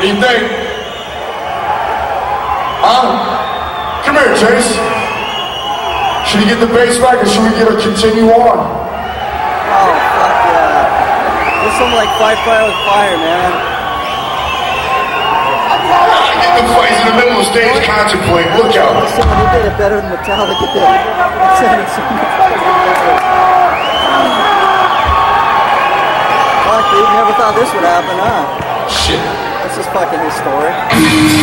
What do you think? Huh? Come here, Chase. Should we get the bass back or should we get a continue on? Oh, fuck yeah. This some like fight fire with fire, man. The fights in the middle of the stage, contemplate. Look out. He did it better than Metallica did. It sounded so much better. Fuck, dude, never thought this would happen, huh? Shit. Is fucking historic.